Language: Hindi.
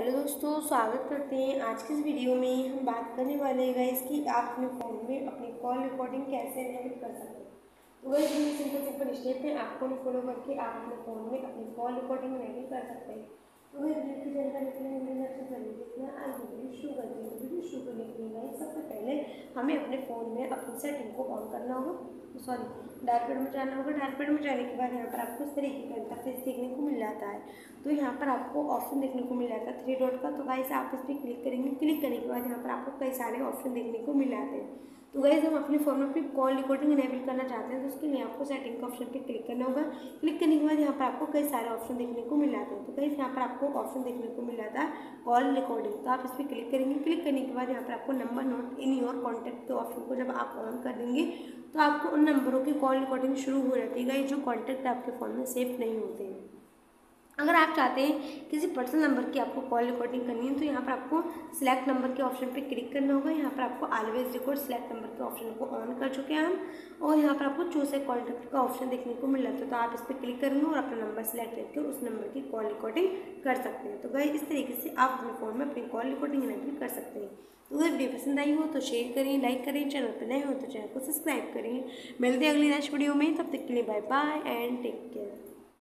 हेलो दोस्तों, स्वागत करते हैं आज की इस वीडियो में। हम बात करने वाले हैं गाइस कि आप अपने फ़ोन में अपनी कॉल रिकॉर्डिंग कैसे इनेबल कर सकते हैं। तो वही सिंपल सिंपल स्टेप है आपको फॉलो करके आप अपने फ़ोन में अपनी कॉल रिकॉर्डिंग इनेबल कर सकते हैं। तो वही वीडियो की जानकारी के लिए आज वीडियो शुरू करते हैं। वीडियो शुरू करने के लिए गाइस सबसे पहले हमें अपने फ़ोन में अपनी सेटिंग को ऑन करना होगा। सॉरी डायलपेड में जाना होगा। डायलपेड में जाने के बाद यहाँ पर आपको इस तरीके का इंटरफेस देखने को मिल जाता है। तो यहाँ पर आपको ऑप्शन देखने को मिल जाता है थ्री डॉट का। तो गाइस आप इस पर क्लिक करेंगे। क्लिक करने के बाद यहाँ पर आपको कई सारे ऑप्शन देखने को मिल जाते हैं। तो गाइज़ हम अपने फ़ोन में अपनी कॉल रिकॉर्डिंग इनेबल करना चाहते हैं तो उसके लिए आपको सेटिंग का ऑप्शन पर क्लिक करना होगा। क्लिक करने के बाद यहाँ पर आपको कई सारे ऑप्शन देखने को मिल जाते हैं। तो गाइज़ यहाँ पर आपको ऑप्शन देखने को मिल जाता है कॉल रिकॉर्डिंग तो आप इस पर क्लिक करेंगे। क्लिक करने के बाद यहाँ पर आपको number note in your contact के ऑप्शन को जब आप ऑन कर देंगे तो आपको उन नंबरों की कॉल रिकॉर्डिंग शुरू हो जाती है। जो कॉन्टैक्ट आपके फ़ोन में सेफ़ नहीं होते हैं। अगर आप चाहते हैं किसी पर्सनल नंबर की आपको कॉल रिकॉर्डिंग करनी है तो यहाँ पर आपको सिलेक्ट नंबर के ऑप्शन पे क्लिक करना होगा। यहाँ पर आपको ऑलवेज रिकॉर्ड सिलेक्ट नंबर के ऑप्शन को ऑन कर चुके हैं हम और यहाँ पर आपको चूज़ ए कॉन्टेक्ट का ऑप्शन देखने को मिल जाता है। तो आप इस पर क्लिक करेंगे और अपना नंबर सेलेक्ट करके उस नंबर की कॉल रिकॉर्डिंग कर सकते हैं। तो गए इस तरीके से आप अपने फ़ोन में अपनी कॉल रिकॉर्डिंग इनेबल कर सकते हैं। तो अगर वीडियो पसंद आई हो तो शेयर करें लाइक करें चैनल पर नए हो तो चैनल को सब्सक्राइब करें। मिलते हैं अगली नेक्स्ट वीडियो में, तब तक के लिए bye bye and take care